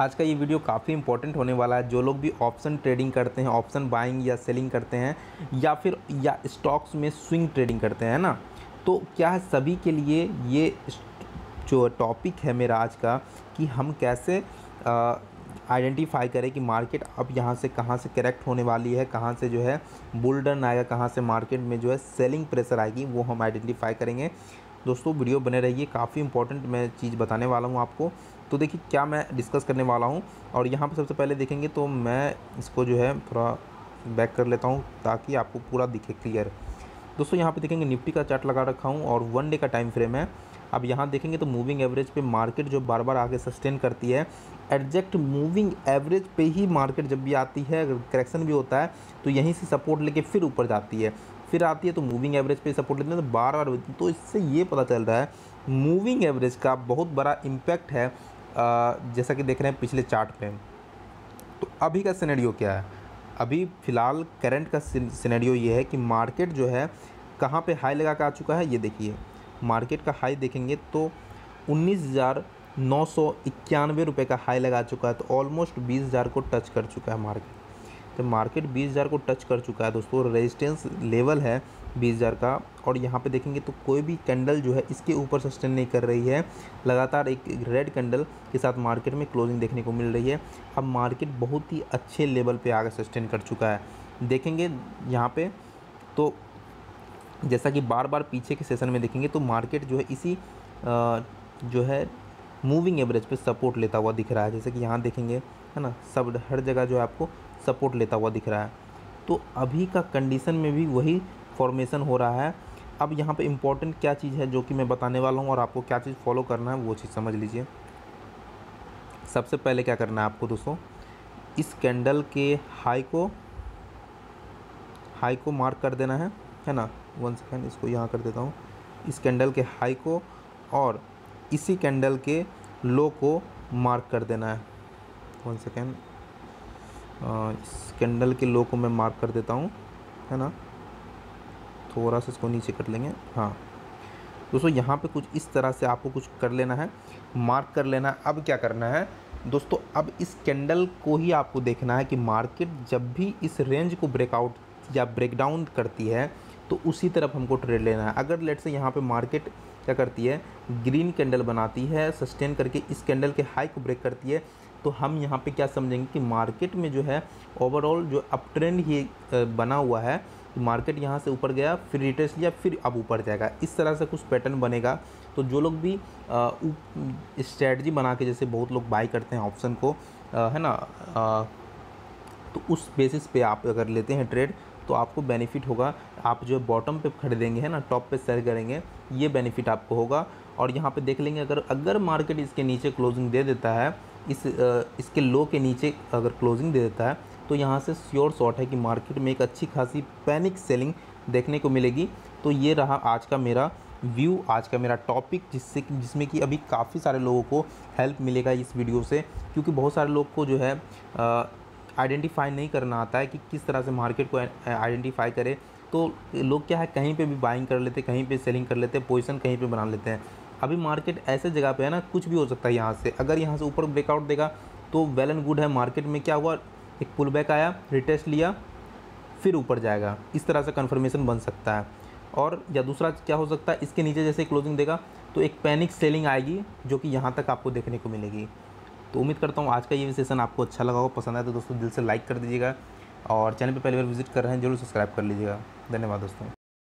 आज का ये वीडियो काफ़ी इंपॉर्टेंट होने वाला है। जो लोग भी ऑप्शन ट्रेडिंग करते हैं ऑप्शन बाइंग या सेलिंग करते हैं, या फिर, या स्टॉक्स में स्विंग ट्रेडिंग करते हैं ना? तो क्या है सभी के लिए ये जो टॉपिक है मेरा आज का, कि हम कैसे आइडेंटिफाई करें कि मार्केट अब यहाँ से कहाँ से करेक्ट होने वाली है, कहाँ से जो है बुलडन आएगा, कहाँ से मार्केट में जो है सेलिंग प्रेशर आएगी, वो हम आइडेंटिफाई करेंगे। दोस्तों, वीडियो बने रहिए, काफ़ी इंपॉर्टेंट मैं चीज़ बताने वाला हूँ आपको। तो देखिए क्या मैं डिस्कस करने वाला हूँ और यहाँ पर सबसे पहले देखेंगे तो मैं इसको जो है थोड़ा बैक कर लेता हूँ ताकि आपको पूरा दिखे क्लियर दोस्तों, यहाँ पे देखेंगे निफ्टी का चार्ट लगा रखा हूँ और वन डे का टाइम फ्रेम है। अब यहाँ देखेंगे तो मूविंग एवरेज पे मार्केट जो बार बार आगे सस्टेन करती है एडजेक्ट मूविंग एवरेज पे ही मार्केट जब भी आती है, अगर करेक्शन भी होता है तो यहीं से सपोर्ट लेके फिर ऊपर जाती है। फिर आती है तो मूविंग एवरेज पे सपोर्ट लेते हैं तो बार बार तो इससे ये पता चल रहा है मूविंग एवरेज का बहुत बड़ा इम्पैक्ट है जैसा कि देख रहे हैं पिछले चार्ट पे। तो अभी का सिनेरियो क्या है? अभी फ़िलहाल करंट का सिनेरियो ये है कि मार्केट जो है, कहाँ पे हाई लगा कर आ चुका है, ये देखिए। मार्केट का हाई देखेंगे तो उन्नीस हज़ार नौ सौ इक्यानवे रुपये का हाई लगा चुका है तो ऑलमोस्ट बीस हज़ार को टच कर चुका है मार्केट। तो मार्केट बीस हज़ार को टच कर चुका है, दोस्तों रेजिस्टेंस लेवल है। बीस हज़ार का। और यहाँ पे देखेंगे तो कोई भी कैंडल जो है, इसके ऊपर सस्टेन नहीं कर रही है। लगातार एक रेड कैंडल के साथ मार्केट में क्लोजिंग देखने को मिल रही है। अब मार्केट बहुत ही अच्छे लेवल पे आगे सस्टेन कर चुका है। देखेंगे यहाँ पे तो जैसा कि बार बार पीछे के सेशन में देखेंगे तो मार्केट जो है, इसी जो है मूविंग एवरेज पे सपोर्ट लेता हुआ दिख रहा है। जैसे कि यहाँ देखेंगे, है ना, सब हर जगह जो है आपको सपोर्ट लेता हुआ दिख रहा है। तो अभी का कंडीशन में भी वही फॉर्मेशन हो रहा है। अब यहाँ पे इम्पोर्टेंट क्या चीज़ है जो कि मैं बताने वाला हूँ और आपको क्या चीज़ फॉलो करना है, वो चीज़ समझ लीजिए। सबसे पहले क्या करना है आपको दोस्तों, इस कैंडल के हाई को हाई को मार्क कर देना है है ना? वन सेकेंड इसको यहाँ कर देता हूँ। इस कैंडल के हाई को और इसी कैंडल के लो को मार्क कर देना है। वन सेकेंड इस कैंडल के लो को मैं मार्क कर देता हूँ, है ना? थोड़ा सा इसको नीचे कर लेंगे। हाँ। दोस्तों, यहाँ पे कुछ इस तरह से आपको कुछ कर लेना है, मार्क कर लेना है। अब क्या करना है? दोस्तों, अब इस कैंडल को ही आपको देखना है कि मार्केट जब भी इस रेंज को ब्रेकआउट या ब्रेकडाउन करती है तो उसी तरफ़ हमको ट्रेड लेना है। अगर लेट से यहाँ पे मार्केट क्या करती है? ग्रीन कैंडल बनाती है, सस्टेन करके इस कैंडल के हाई को ब्रेक करती है तो हम यहाँ पे क्या समझेंगे कि मार्केट में जो है, ओवरऑल जो अप ट्रेंड ही बना हुआ है कि मार्केट यहाँ से ऊपर गया फिर रिटेस्ट लिया फिर अब ऊपर जाएगा। इस तरह से कुछ पैटर्न बनेगा। तो जो लोग भी स्ट्रेटजी बना के जैसे बहुत लोग बाई करते हैं ऑप्शन को आ, है ना? आ, तो उस बेसिस पे आप अगर लेते हैं ट्रेड तो आपको बेनिफिट होगा। आप जो बॉटम पे खरीदेंगे है ना टॉप पे सेल करेंगे ये बेनिफिट आपको होगा। और यहाँ पे देख लेंगे अगर अगर मार्केट इसके नीचे क्लोजिंग दे देता है इस इसके लो के नीचे अगर क्लोजिंग दे देता है तो यहाँ से श्योर शॉट है कि मार्केट में एक अच्छी खासी पैनिक सेलिंग देखने को मिलेगी। तो ये रहा आज का मेरा व्यू आज का मेरा टॉपिक जिससे जिसमें कि अभी काफ़ी सारे लोगों को हेल्प मिलेगा इस वीडियो से, क्योंकि बहुत सारे लोग को जो है आइडेंटिफाई नहीं करना आता है कि किस तरह से मार्केट को आइडेंटिफाई करे। तो लोग क्या है, कहीं पे भी बाइंग कर लेते, कहीं पे सेलिंग कर लेते पोजीशन कहीं पे बना लेते हैं। अभी मार्केट ऐसे जगह पे है ना, कुछ भी हो सकता है यहाँ से। अगर यहाँ से ऊपर ब्रेकआउट देगा तो वेल एंड गुड है। मार्केट में क्या हुआ एक पुल बैक आया रिटेस्ट लिया, फिर ऊपर जाएगा। इस तरह से कन्फर्मेशन बन सकता है। और, या दूसरा क्या हो सकता है, इसके नीचे जैसे क्लोजिंग देगा तो एक पैनिक सेलिंग आएगी, जो कि यहाँ तक आपको देखने को मिलेगी। तो उम्मीद करता हूँ आज का ये सेशन आपको अच्छा लगा हो पसंद आया तो दोस्तों दिल से लाइक कर दीजिएगा। और चैनल पर पहली बार विज़िट कर रहे हैं, ज़रूर सब्सक्राइब कर लीजिएगा। धन्यवाद दोस्तों।